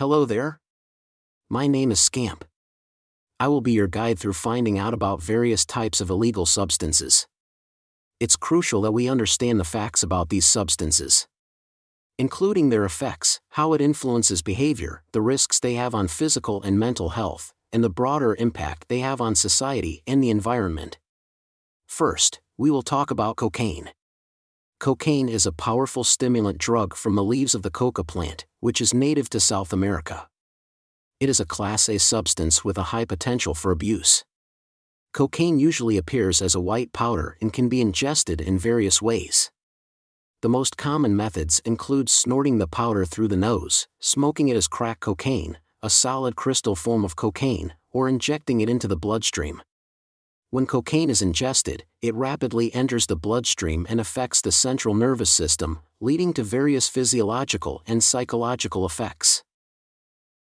Hello there. My name is Scamp. I will be your guide through finding out about various types of illegal substances. It's crucial that we understand the facts about these substances, including their effects, how it influences behavior, the risks they have on physical and mental health, and the broader impact they have on society and the environment. First, we will talk about cocaine. Cocaine is a powerful stimulant drug from the leaves of the coca plant, which is native to South America. It is a Class A substance with a high potential for abuse. Cocaine usually appears as a white powder and can be ingested in various ways. The most common methods include snorting the powder through the nose, smoking it as crack cocaine, a solid crystal form of cocaine, or injecting it into the bloodstream. When cocaine is ingested, it rapidly enters the bloodstream and affects the central nervous system, leading to various physiological and psychological effects.